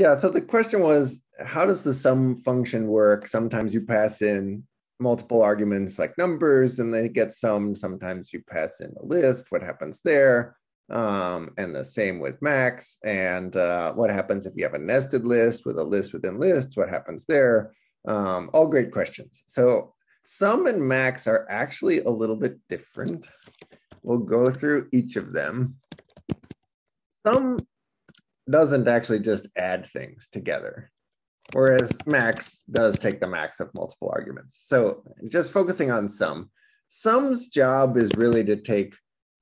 Yeah, so the question was, how does the sum function work? Sometimes you pass in multiple arguments like numbers and they get summed. Sometimes you pass in a list, what happens there? Um, and the same with max. And uh, what happens if you have a nested list with a list within lists? What happens there? Um, all great questions. So sum and max are actually a little bit different. We'll go through each of them. Sum doesn't actually just add things together, whereas max does take the max of multiple arguments. So just focusing on sum, sum's job is really to take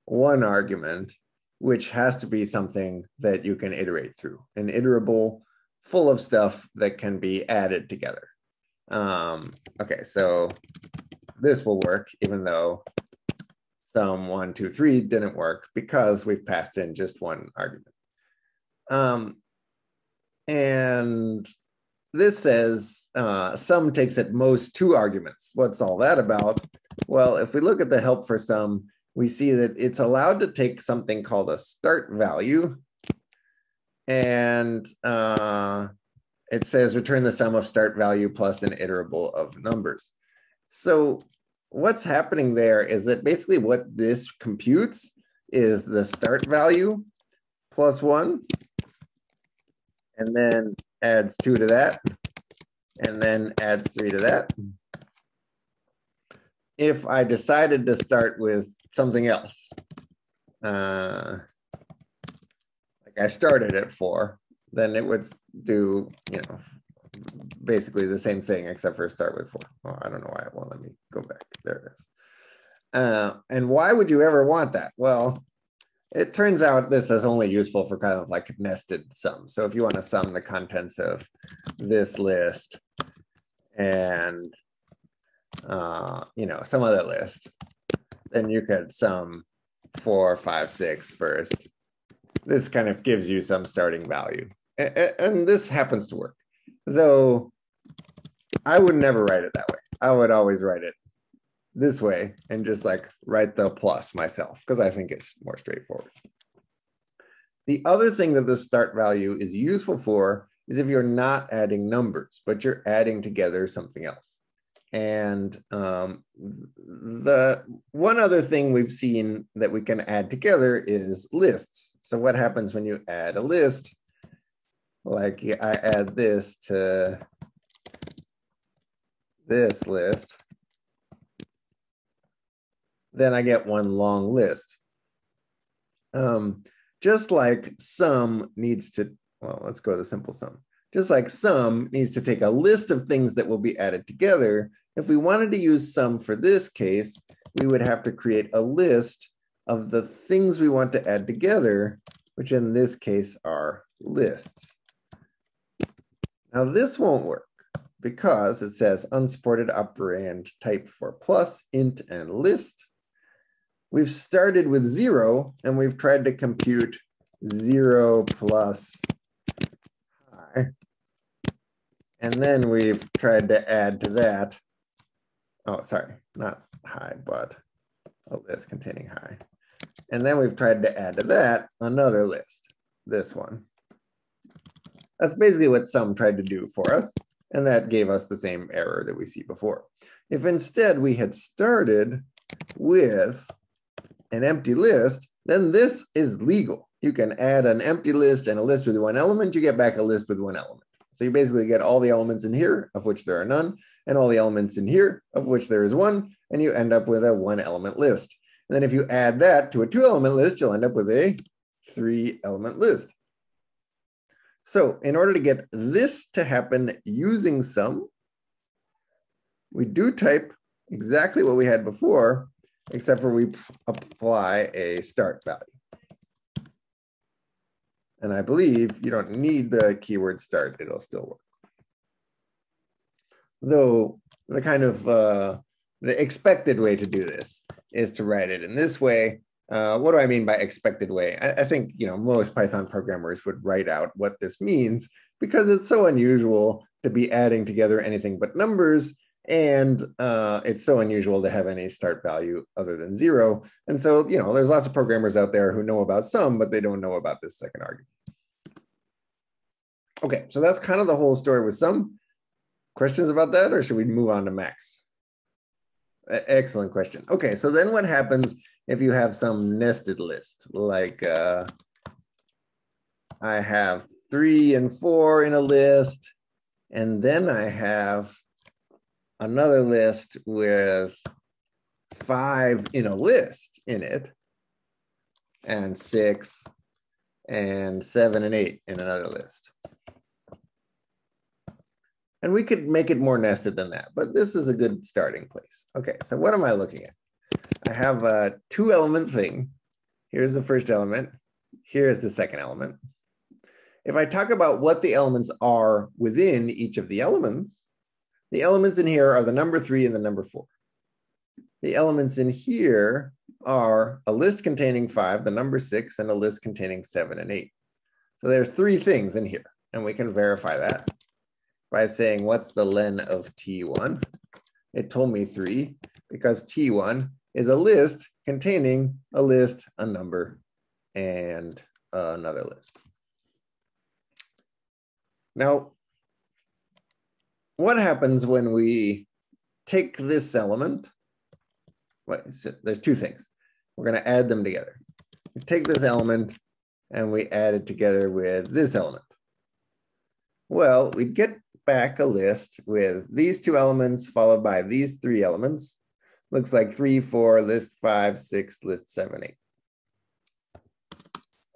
one argument, which has to be something that you can iterate through, an iterable full of stuff that can be added together. Um, okay, so this will work even though sum one, two, three didn't work because we've passed in just one argument. Um, and this says uh, sum takes at most two arguments. What's all that about? Well, if we look at the help for sum, we see that it's allowed to take something called a start value. And uh, it says return the sum of start value plus an iterable of numbers. So what's happening there is that basically what this computes is the start value plus one and then adds two to that, and then adds three to that. If I decided to start with something else, uh, like I started at four, then it would do, you know, basically the same thing except for start with four. Oh, I don't know why it won't let me go back. There it is. Uh, and why would you ever want that? Well, it turns out this is only useful for kind of like nested sums. So if you want to sum the contents of this list and uh, you know some other list, then you could sum four, five, six first. This kind of gives you some starting value. And, this happens to work. Though I would never write it that way. I would always write it this way and just like write the plus myself because I think it's more straightforward. The other thing that the start value is useful for is if you're not adding numbers, but you're adding together something else. And um, the one other thing we've seen that we can add together is lists. So what happens when you add a list? Like I add this to this list then I get one long list. Um, just like sum needs to, well, let's go to the simple sum. Just like sum needs to take a list of things that will be added together, if we wanted to use sum for this case, we would have to create a list of the things we want to add together, which in this case are lists. Now this won't work because it says unsupported operand type for plus, int, and list we've started with zero and we've tried to compute zero plus hi. And then we've tried to add to that. Oh, sorry, not hi, but a list containing hi. And then we've tried to add to that another list, this one. That's basically what sum tried to do for us. And that gave us the same error that we see before. If instead we had started with an empty list, then this is legal. You can add an empty list and a list with one element, you get back a list with one element. So you basically get all the elements in here, of which there are none, and all the elements in here, of which there is one, and you end up with a one element list. And then if you add that to a two element list, you'll end up with a three element list. So in order to get this to happen using sum, we do type exactly what we had before, except for we apply a start value. And I believe you don't need the keyword start, it'll still work. Though the kind of uh, the expected way to do this is to write it in this way. Uh, what do I mean by expected way? I, I think you know most Python programmers would write out what this means because it's so unusual to be adding together anything but numbers and uh, it's so unusual to have any start value other than zero. And so, you know, there's lots of programmers out there who know about sum, but they don't know about this second argument. Okay, so that's kind of the whole story with sum. Questions about that, or should we move on to max? Excellent question. Okay, so then what happens if you have some nested list? Like uh, I have three and four in a list, and then I have another list with five in a list in it, and six, and seven and eight in another list. And we could make it more nested than that, but this is a good starting place. Okay, so what am I looking at? I have a two element thing. Here's the first element. Here's the second element. If I talk about what the elements are within each of the elements, the elements in here are the number three and the number four. The elements in here are a list containing five, the number six, and a list containing seven and eight. So there's three things in here, and we can verify that by saying, what's the len of T1? It told me three because T1 is a list containing a list, a number, and another list. Now, what happens when we take this element? So there's two things. We're going to add them together. We take this element and we add it together with this element. Well, we get back a list with these two elements followed by these three elements. Looks like three, four, list five, six, list seven, eight.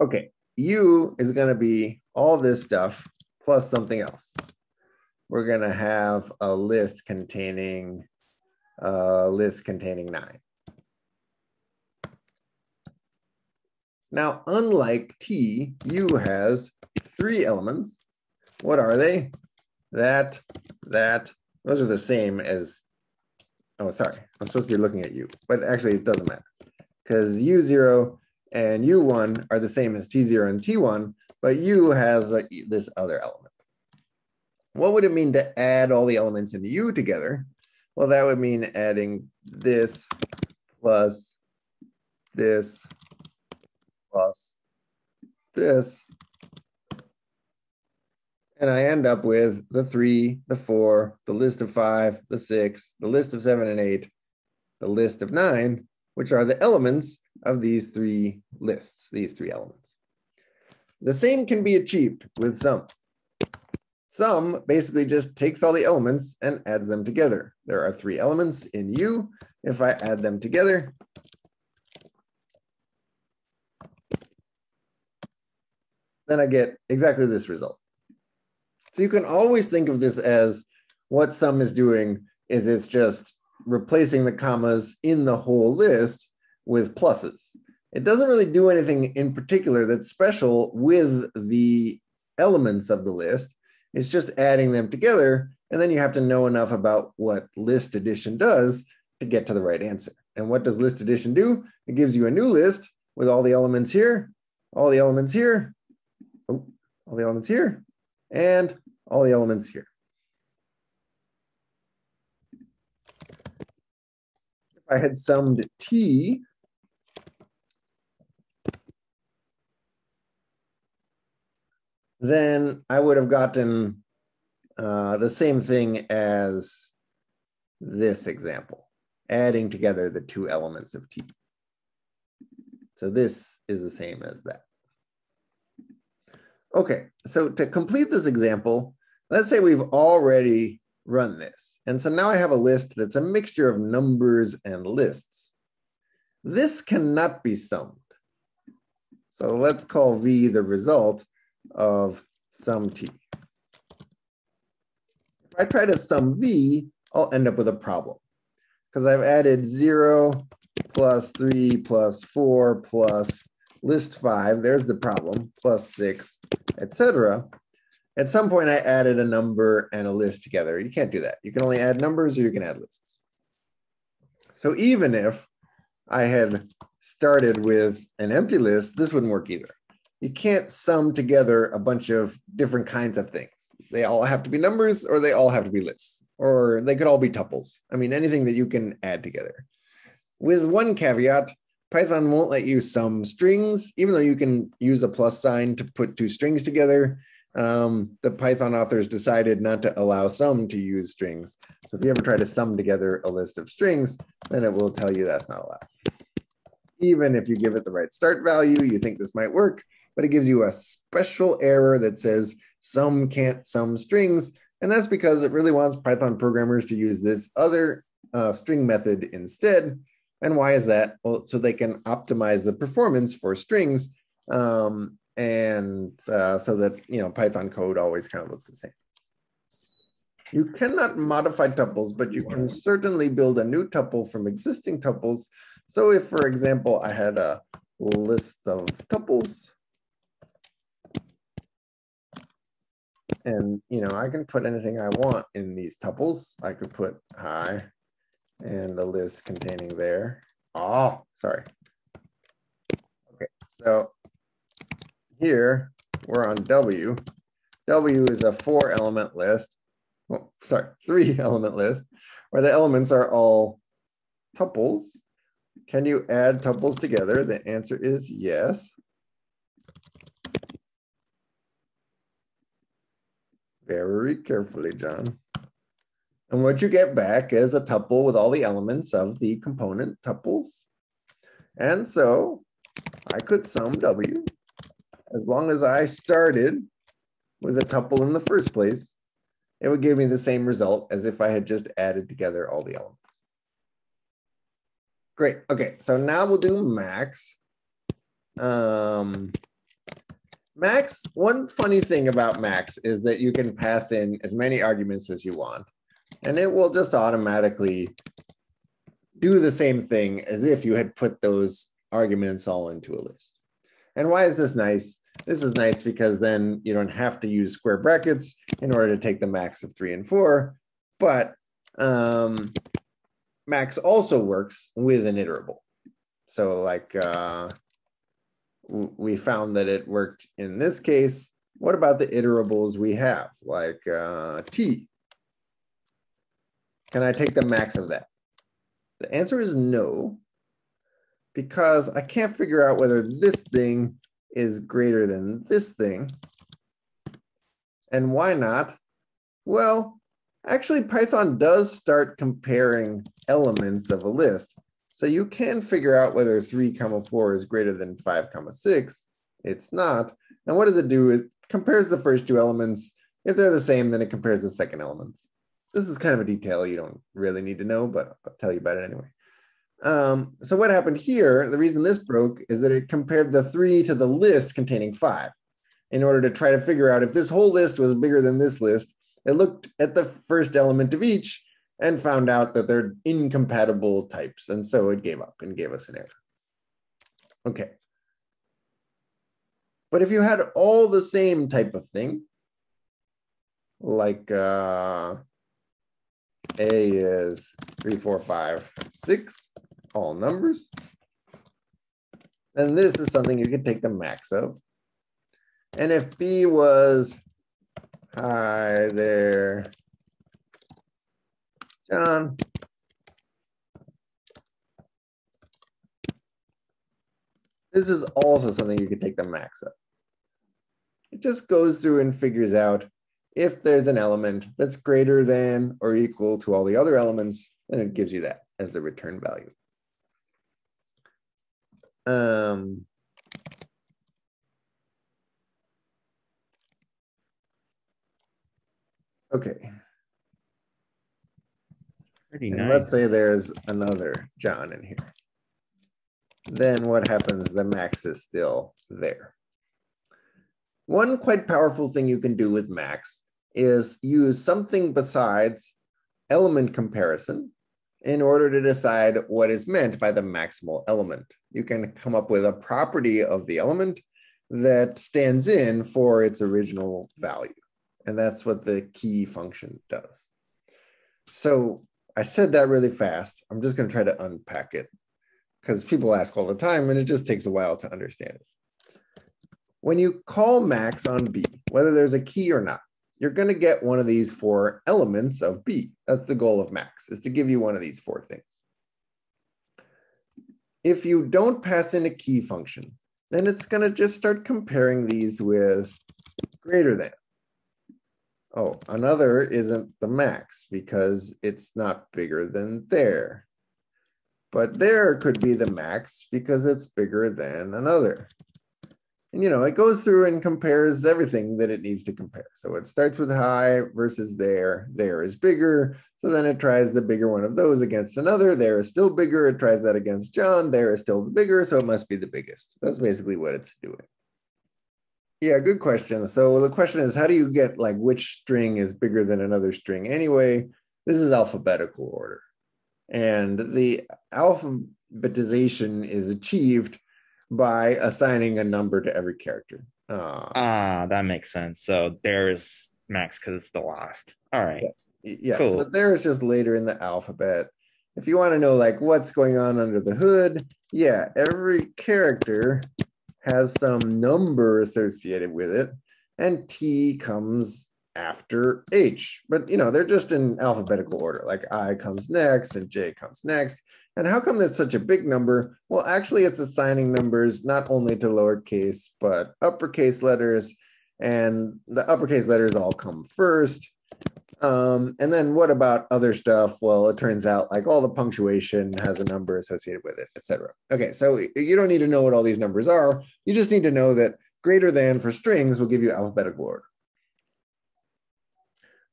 Okay, U is going to be all this stuff plus something else. We're going to have a list containing a list containing nine. Now, unlike T, U has three elements. What are they? that, that, those are the same as, oh, sorry, I'm supposed to be looking at U, but actually it doesn't matter because U0 and U1 are the same as T0 and T1, but U has like this other element. What would it mean to add all the elements in U together? Well, that would mean adding this plus this plus this and I end up with the three, the four, the list of five, the six, the list of seven and eight, the list of nine, which are the elements of these three lists, these three elements. The same can be achieved with sum. Sum basically just takes all the elements and adds them together. There are three elements in U. If I add them together, then I get exactly this result. So you can always think of this as what sum is doing is it's just replacing the commas in the whole list with pluses. It doesn't really do anything in particular that's special with the elements of the list. It's just adding them together. And then you have to know enough about what list addition does to get to the right answer. And what does list addition do? It gives you a new list with all the elements here, all the elements here, oh, all the elements here, and all the elements here. If I had summed t, then I would have gotten uh, the same thing as this example, adding together the two elements of t. So this is the same as that. Okay, so to complete this example, let's say we've already run this. And so now I have a list that's a mixture of numbers and lists. This cannot be summed. So let's call V the result of sum T. If I try to sum V, I'll end up with a problem because I've added zero plus three plus four plus list five, there's the problem, plus six, etc. At some point, I added a number and a list together. You can't do that. You can only add numbers or you can add lists. So even if I had started with an empty list, this wouldn't work either. You can't sum together a bunch of different kinds of things. They all have to be numbers or they all have to be lists, or they could all be tuples. I mean, anything that you can add together. With one caveat, Python won't let you sum strings, even though you can use a plus sign to put two strings together. um, the Python authors decided not to allow sum to use strings. So if you ever try to sum together a list of strings, then it will tell you that's not allowed. Even if you give it the right start value, you think this might work, but it gives you a special error that says sum can't sum strings. And that's because it really wants Python programmers to use this other uh, string method instead. And why is that? Well, so they can optimize the performance for strings um, and uh, so that you know Python code always kind of looks the same. You cannot modify tuples, but you can certainly build a new tuple from existing tuples. So if, for example, I had a list of tuples, and you know I can put anything I want in these tuples. I could put hi and a list containing there. Oh, sorry. Okay, so here we're on W. W is a four element list. Well, sorry, three element list where the elements are all tuples. Can you add tuples together? The answer is yes. Very carefully, John. And what you get back is a tuple with all the elements of the component tuples. And so I could sum W as long as I started with a tuple in the first place, it would give me the same result as if I had just added together all the elements. Great. Okay, so now we'll do max. Um, max, one funny thing about max is that you can pass in as many arguments as you want, and it will just automatically do the same thing as if you had put those arguments all into a list. And why is this nice? This is nice because then you don't have to use square brackets in order to take the max of three and four, but um, max also works with an iterable. So like uh, we found that it worked in this case. What about the iterables we have, like uh, t? Can I take the max of that? The answer is no, because I can't figure out whether this thing is greater than this thing. And why not? Well, actually Python does start comparing elements of a list. So you can figure out whether 3 comma 4 is greater than 5 comma 6. It's not. And what does it do? It compares the first two elements. If they're the same, then it compares the second elements. This is kind of a detail you don't really need to know, but I'll tell you about it anyway. Um, so what happened here, the reason this broke is that it compared the three to the list containing five in order to try to figure out if this whole list was bigger than this list. It looked at the first element of each and found out that they're incompatible types. And so it gave up and gave us an error. Okay. But if you had all the same type of thing, like uh, A is three, four, five, six, all numbers. And this is something you can take the max of. And if B was, hi there, John. This is also something you can take the max of. It just goes through and figures out if there's an element that's greater than or equal to all the other elements, then it gives you that as the return value. Um, okay. Pretty And nice. let's say there's another John in here. Then what happens? The max is still there. One quite powerful thing you can do with max is use something besides element comparison in order to decide what is meant by the maximal element. You can come up with a property of the element that stands in for its original value. And that's what the key function does. So I said that really fast. I'm just going to try to unpack it because people ask all the time and it just takes a while to understand it. When you call max on B, whether there's a key or not, you're going to get one of these four elements of B. That's the goal of max, is to give you one of these four things. If you don't pass in a key function, then it's going to just start comparing these with greater than. Oh, another isn't the max because it's not bigger than there. But there could be the max because it's bigger than another. And you know, it goes through and compares everything that it needs to compare. So it starts with hi versus there. There is bigger. So then it tries the bigger one of those against another. There is still bigger. It tries that against John. There is still the bigger. So it must be the biggest. That's basically what it's doing. Yeah, good question. So the question is, how do you get like which string is bigger than another string? Anyway, this is alphabetical order. And the alphabetization is achieved by assigning a number to every character. Uh, ah, that makes sense. So there's max because it's the last. All right. Yeah. yeah cool. So there is just later in the alphabet. If you want to know like what's going on under the hood, yeah, every character has some number associated with it, and T comes after H. But you know, they're just in alphabetical order. Like I comes next and J comes next. And how come there's such a big number? Well, actually, it's assigning numbers not only to lowercase, but uppercase letters. And the uppercase letters all come first. Um, and then what about other stuff? Well, it turns out like all the punctuation has a number associated with it, etc. Okay, so you don't need to know what all these numbers are. You just need to know that greater than for strings will give you alphabetical order.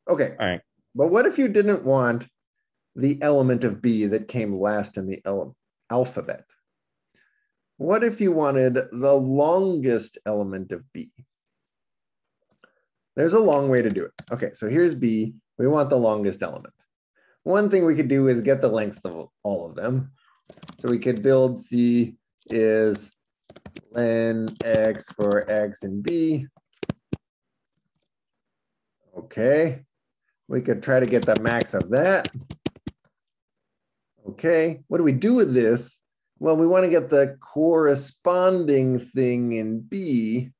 Okay. All right. But what if you didn't want the element of B that came last in the alphabet? What if you wanted the longest element of B? There's a long way to do it. Okay, so here's B. We want the longest element. One thing we could do is get the lengths of all of them. So we could build C is len x for x and b. Okay, we could try to get the max of that. Okay, what do we do with this? Well, we want to get the corresponding thing in B.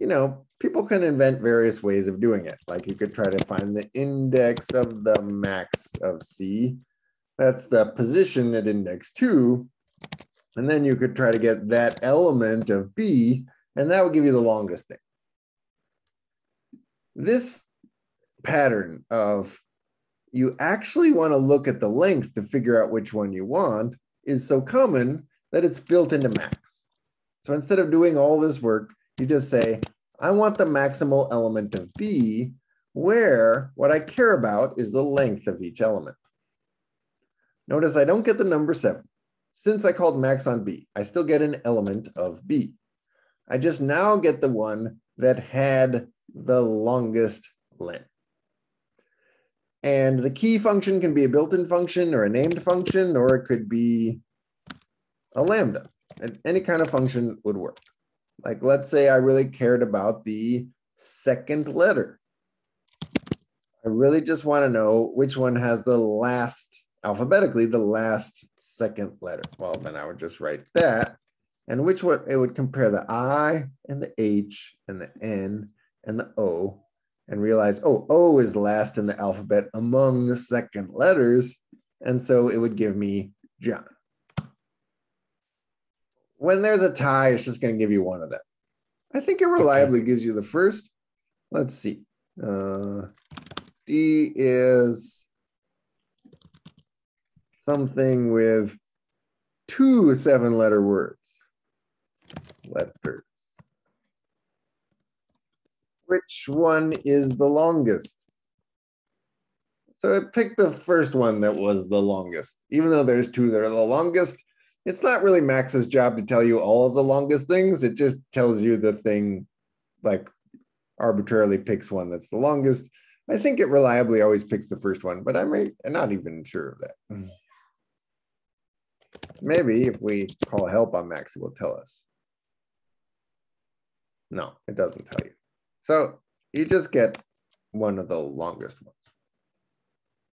You know, people can invent various ways of doing it. Like you could try to find the index of the max of C. That's the position at index two. And then you could try to get that element of B, and that would give you the longest thing. This pattern of you actually want to look at the length to figure out which one you want is so common that it's built into max. So instead of doing all this work, you just say, I want the maximal element of B, where what I care about is the length of each element. Notice I don't get the number seven. Since I called max on B, I still get an element of B. I just now get the one that had the longest length. And the key function can be a built-in function or a named function, or it could be a lambda. And any kind of function would work. Like let's say I really cared about the second letter. I really just want to know which one has the last, alphabetically, the last second letter. Well, then I would just write that. And which one, it would compare the I and the H and the N and the O and realize, oh, O is last in the alphabet among the second letters. And so it would give me John when there's a tie, it's just going to give you one of them. I think it reliably okay. gives you the first. Let's see. Uh, D is something with two seven letter words. Letters. Which one is the longest? So it picked the first one that was the longest. Even though there's two that are the longest, it's not really Max's job to tell you all of the longest things. It just tells you the thing, like arbitrarily picks one that's the longest. I think it reliably always picks the first one, but I'm not even sure of that. Maybe if we call help on Max, it will tell us. No, it doesn't tell you. So you just get one of the longest ones.